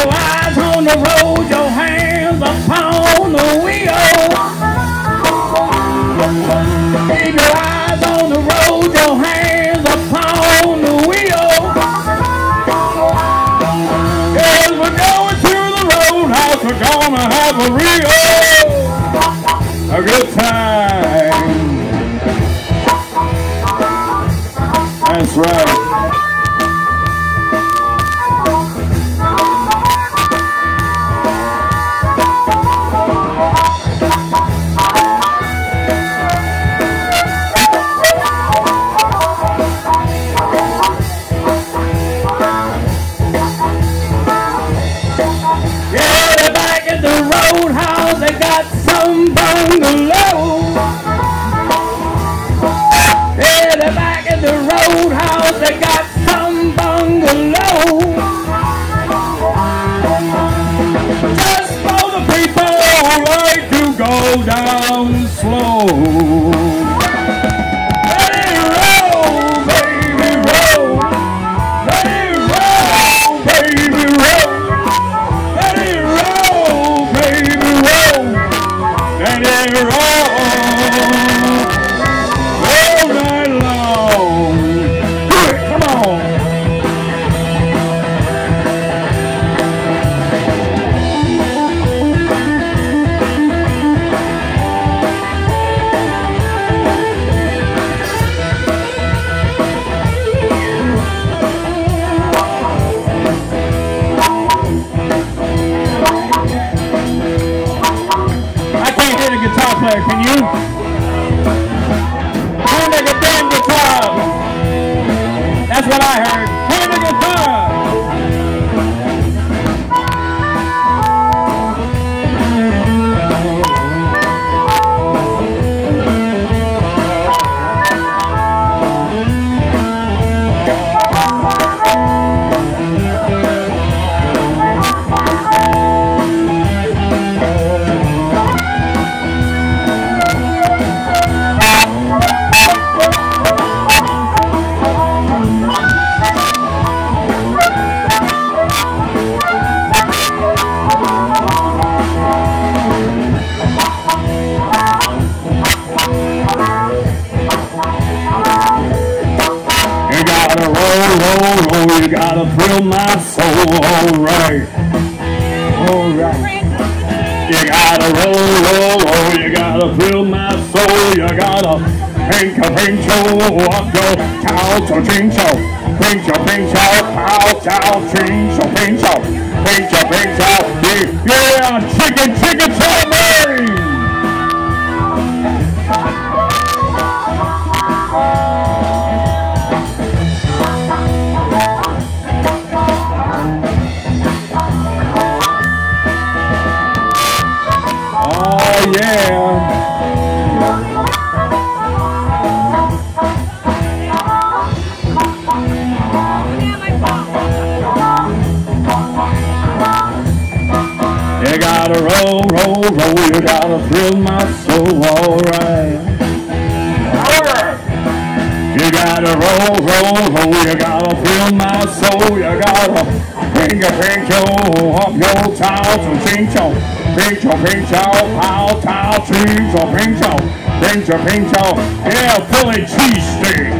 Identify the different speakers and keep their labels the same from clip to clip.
Speaker 1: your eyes on the road, your hands upon the wheel. Keep your eyes on the road, your hands upon the wheel. Cause we're going to the roadhouse, we're gonna have a real, a good time. That's right. some bungalow. Yeah, the back of the roadhouse, they got some bungalow. Just for the people who like to go down slow. there, can you? Sound like a damn club. That's what I heard. you gotta thrill my soul, alright. Alright. You gotta roll, roll, roll, you gotta thrill my soul, you gotta pincho, pincho, walk your calcio, chincho, pincho, pinch calcio, pinch a pinch pincho, yeah, chicken, chicken, chicken. gotta roll, roll, roll, you gotta thrill my soul, alright. You gotta roll, roll, roll, you gotta thrill my soul, you gotta pinch finger, up your towels and pinch your, pinch your, pinch your, pile, tile, pinch or pinch your, pinch your, pinch your, yeah, Philly cheesesteak.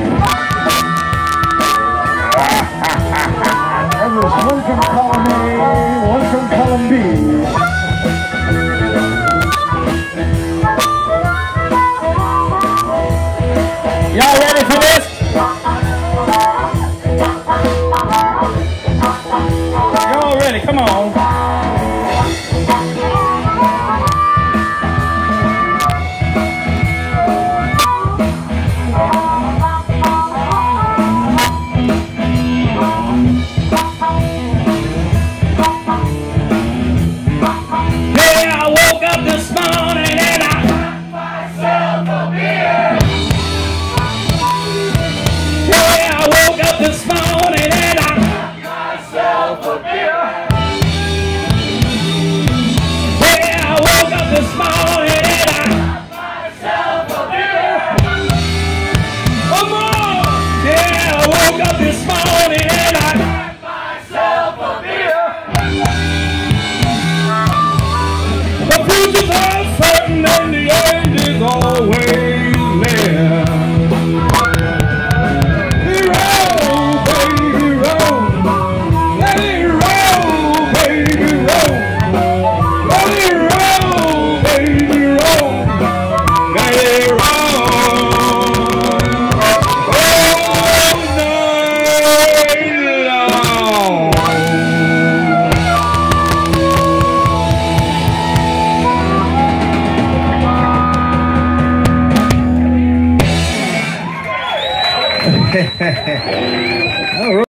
Speaker 1: Welcome column A, welcome column B.